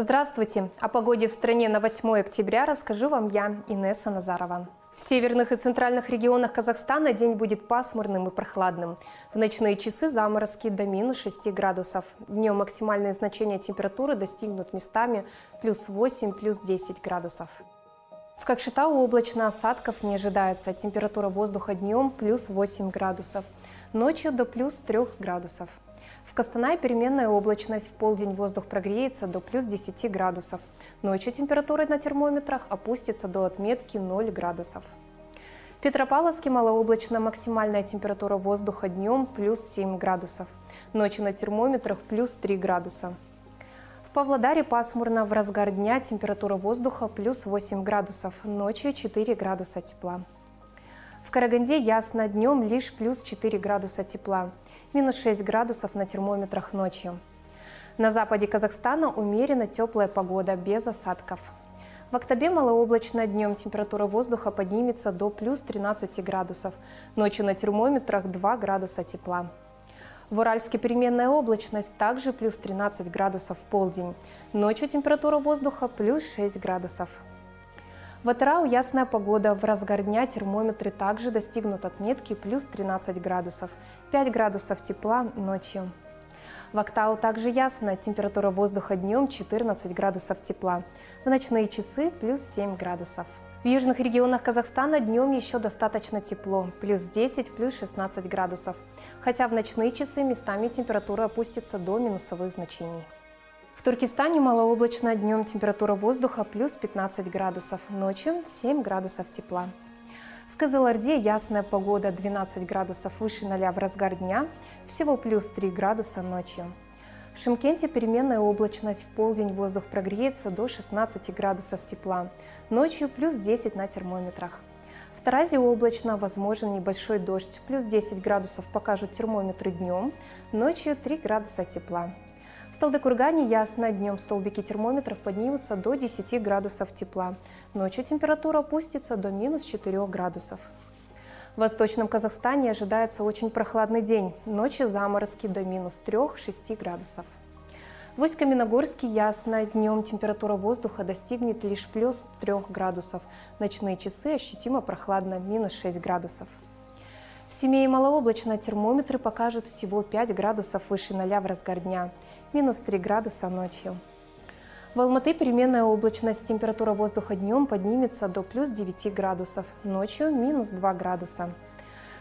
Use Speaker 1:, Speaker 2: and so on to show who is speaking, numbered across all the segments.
Speaker 1: Здравствуйте! О погоде в стране на 8 октября расскажу вам я, Инесса Назарова. В северных и центральных регионах Казахстана день будет пасмурным и прохладным. В ночные часы заморозки до минус 6 градусов. Днем максимальные значения температуры достигнут местами плюс 8, плюс 10 градусов. В Кокшетау облачно осадков не ожидается. Температура воздуха днем плюс 8 градусов. Ночью до плюс 3 градусов. В Костанае переменная облачность. В полдень воздух прогреется до плюс 10 градусов. Ночью температура на термометрах опустится до отметки 0 градусов. В Петропавловске малооблачно максимальная температура воздуха днем плюс 7 градусов. Ночью на термометрах плюс 3 градуса. В Павлодаре пасмурно в разгар дня температура воздуха плюс 8 градусов, ночью 4 градуса тепла. В Караганде ясно, днем лишь плюс 4 градуса тепла, минус 6 градусов на термометрах ночью. На западе Казахстана умеренно теплая погода, без осадков. В Октябре малооблачно, днем температура воздуха поднимется до плюс 13 градусов, ночью на термометрах 2 градуса тепла. В Уральске переменная облачность, также плюс 13 градусов в полдень. Ночью температура воздуха плюс 6 градусов. В Атырау ясная погода. В разгар дня термометры также достигнут отметки плюс 13 градусов. 5 градусов тепла ночью. В Актау также ясно, температура воздуха днем 14 градусов тепла, в ночные часы плюс 7 градусов. В южных регионах Казахстана днем еще достаточно тепло, плюс 10, плюс 16 градусов, хотя в ночные часы местами температура опустится до минусовых значений. В Туркестане малооблачно, днем температура воздуха плюс 15 градусов, ночью 7 градусов тепла. Кызылорде ясная погода, 12 градусов выше 0 в разгар дня, всего плюс 3 градуса ночью. В Шимкенте переменная облачность, в полдень воздух прогреется до 16 градусов тепла, ночью плюс 10 на термометрах. В Таразе облачно, возможен небольшой дождь, плюс 10 градусов покажут термометры днем, ночью 3 градуса тепла. В Талдыкургане ясно, днем столбики термометров поднимутся до 10 градусов тепла. Ночью температура опустится до минус 4 градусов. В Восточном Казахстане ожидается очень прохладный день. Ночью заморозки до минус 3-6 градусов. В Усть-Каменогорске ясно, днем температура воздуха достигнет лишь плюс 3 градусов. Ночные часы ощутимо прохладно, минус 6 градусов. В Семее малооблачно термометры покажут всего 5 градусов выше 0 в разгар дня, минус 3 градуса ночью. В Алматы переменная облачность, температура воздуха днем поднимется до плюс 9 градусов, ночью минус 2 градуса.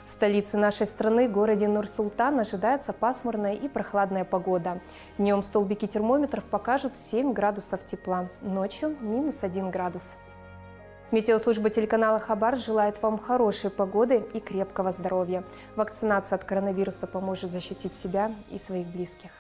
Speaker 1: В столице нашей страны, городе Нур-Султан, ожидается пасмурная и прохладная погода. Днем столбики термометров покажут 7 градусов тепла, ночью минус 1 градус. Метеослужба телеканала Хабар желает вам хорошей погоды и крепкого здоровья. Вакцинация от коронавируса поможет защитить себя и своих близких.